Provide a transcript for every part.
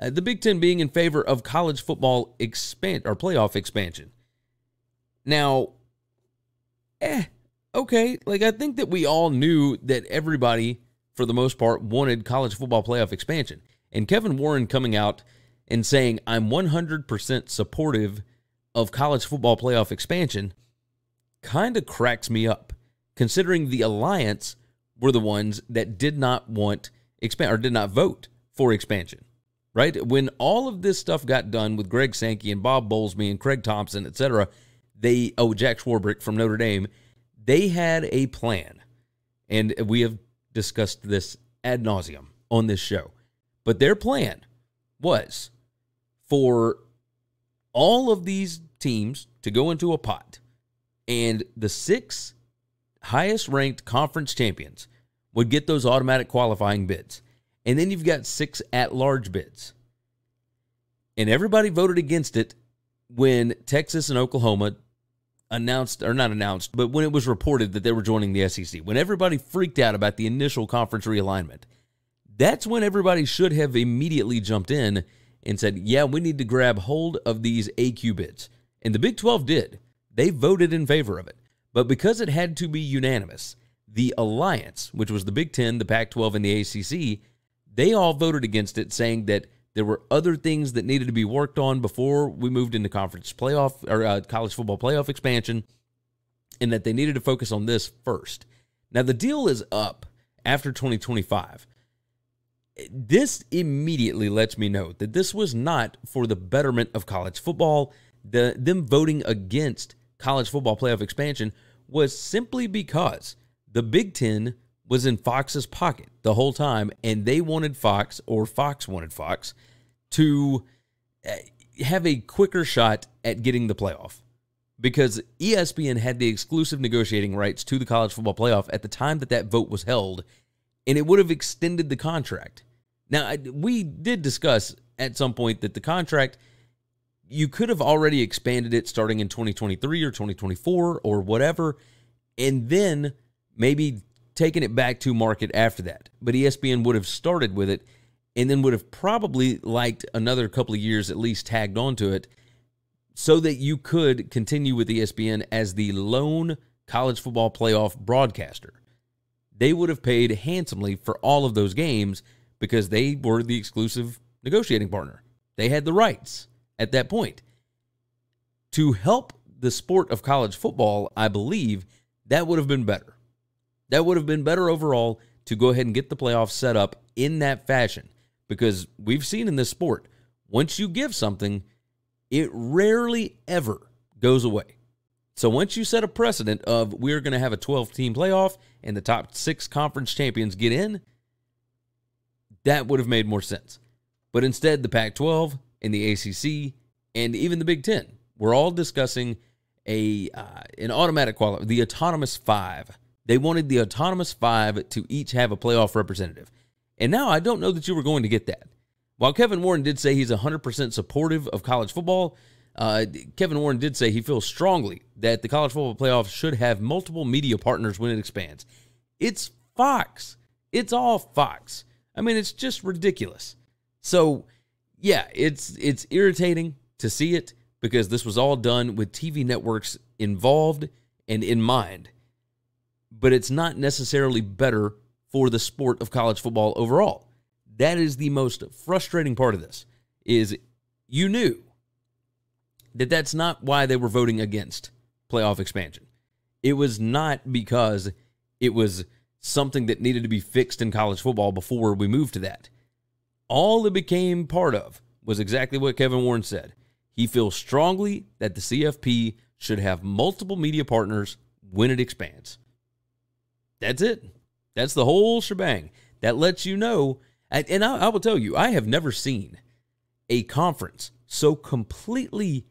Uh, the Big Ten being in favor of college football expand or playoff expansion. Now, eh, okay. Like I think that we all knew that everybody, for the most part, wanted college football playoff expansion. And Kevin Warren coming out and saying, I'm 100% supportive of college football playoff expansion kind of cracks me up, considering the alliance were the ones that did not want expand or did not vote for expansion. Right? When all of this stuff got done with Greg Sankey and Bob Bowlesby and Craig Thompson, etc., they oh Jack Swarbrick from Notre Dame, they had a plan. And we have discussed this ad nauseum on this show. But their plan was for all of these teams to go into a pot, and the six highest ranked conference champions would get those automatic qualifying bids. And then you've got six at large bids. And everybody voted against it when Texas and Oklahoma announced, or not announced, but when it was reported that they were joining the SEC. When everybody freaked out about the initial conference realignment, that's when everybody should have immediately jumped in and said, yeah, we need to grab hold of these AQ bids. And the Big 12 did. They voted in favor of it. But because it had to be unanimous, the Alliance, which was the Big 10, the Pac 12, and the ACC, they all voted against it, saying that there were other things that needed to be worked on before we moved into conference playoff or uh, college football playoff expansion, and that they needed to focus on this first. Now, the deal is up after 2025 this immediately lets me know that this was not for the betterment of college football. The them voting against college football playoff expansion was simply because the Big 10 was in Fox's pocket the whole time and they wanted Fox or Fox wanted Fox to eh, have a quicker shot at getting the playoff because ESPN had the exclusive negotiating rights to the college football playoff at the time that that vote was held and it would have extended the contract. Now, we did discuss at some point that the contract, you could have already expanded it starting in 2023 or 2024 or whatever, and then maybe taken it back to market after that. But ESPN would have started with it and then would have probably liked another couple of years at least tagged onto it so that you could continue with ESPN as the lone college football playoff broadcaster. They would have paid handsomely for all of those games because they were the exclusive negotiating partner. They had the rights at that point. To help the sport of college football, I believe that would have been better. That would have been better overall to go ahead and get the playoffs set up in that fashion because we've seen in this sport, once you give something, it rarely ever goes away. So once you set a precedent of we're going to have a 12 team playoff and the top six conference champions get in, that would have made more sense. But instead, the Pac 12 and the ACC and even the Big Ten were all discussing a uh, an automatic quality, the autonomous five. They wanted the autonomous five to each have a playoff representative. And now I don't know that you were going to get that. While Kevin Warren did say he's 100% supportive of college football, uh, Kevin Warren did say he feels strongly that the college football playoff should have multiple media partners when it expands. It's Fox. It's all Fox. I mean, it's just ridiculous. So, yeah, it's it's irritating to see it because this was all done with TV networks involved and in mind. But it's not necessarily better for the sport of college football overall. That is the most frustrating part of this is you knew that that's not why they were voting against playoff expansion. It was not because it was something that needed to be fixed in college football before we moved to that. All it became part of was exactly what Kevin Warren said. He feels strongly that the CFP should have multiple media partners when it expands. That's it. That's the whole shebang. That lets you know. And I, will tell you, I have never seen a conference so completely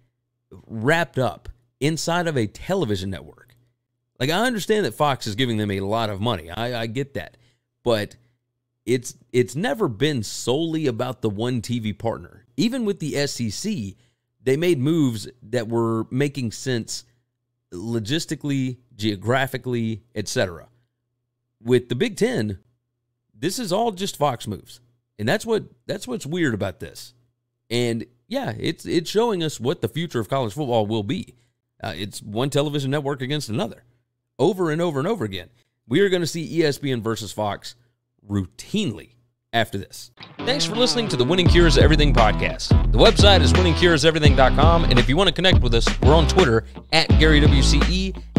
wrapped up inside of a television network like I understand that Fox is giving them a lot of money. I, I get that. But it's it's never been solely about the one TV partner. Even with the SEC, they made moves that were making sense logistically, geographically, etc. With the Big 10, this is all just Fox moves. And that's what that's what's weird about this. And yeah, it's it's showing us what the future of college football will be. Uh, it's one television network against another, over and over and over again. We are going to see ESPN versus Fox routinely after this. Thanks for listening to the Winning Cures Everything podcast. The website is winningcureseverything.com, and if you want to connect with us, we're on Twitter at Gary WCE,